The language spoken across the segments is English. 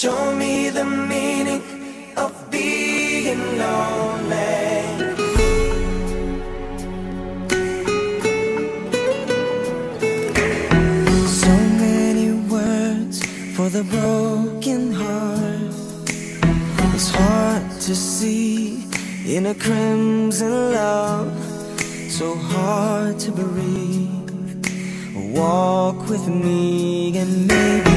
Show me the meaning of being lonely. So many words for the broken heart. It's hard to see in a crimson love. So hard to breathe. Walk with me and maybe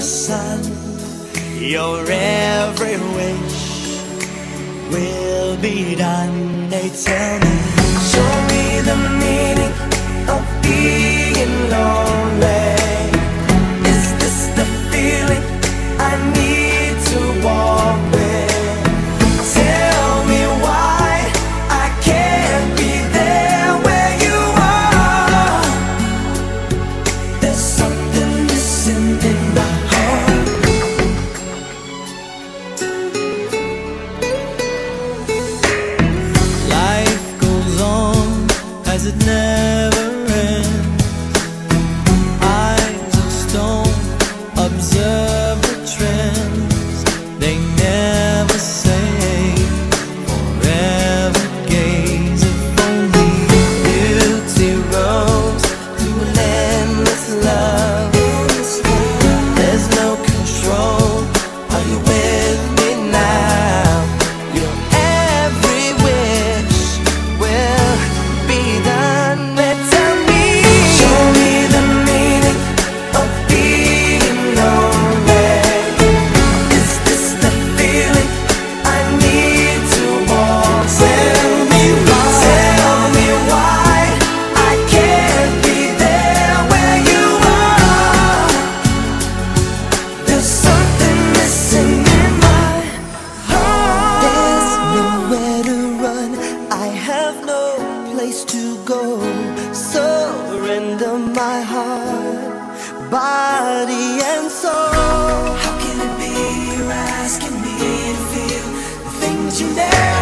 the sun. Your every wish will be done. They tell me, show me the place to go. Surrender my heart, body and soul. How can it be you're asking me to feel the things you never?